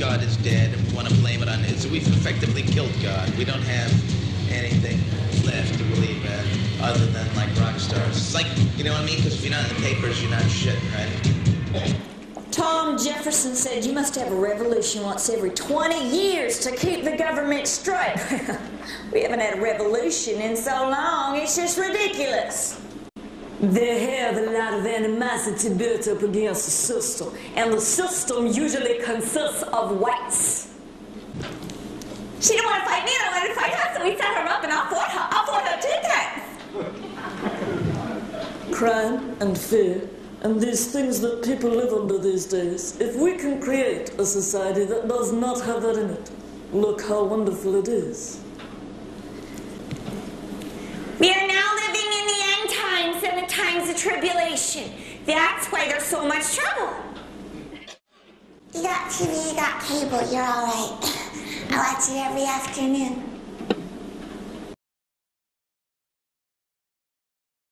God is dead and we want to blame it on it. So we've effectively killed God. We don't have anything left to believe in other than like rock stars. It's like, you know what I mean? Because if you're not in the papers, you're not shit, right? Tom Jefferson said you must have a revolution once every 20 years to keep the government straight. we haven't had a revolution in so long, it's just ridiculous. They have a lot of animosity built up against the system, and the system usually consists of whites. She didn't want to fight me, I wanted to fight her, so we set her up and I fought her. I fought her two times. Crime and fear and these things that people live under these days, if we can create a society that does not have that in it, look how wonderful it is. We are now living in the end times and the times of tribulation. That's why there's so much trouble. You got TV, you got cable, you're all right. I watch it every afternoon.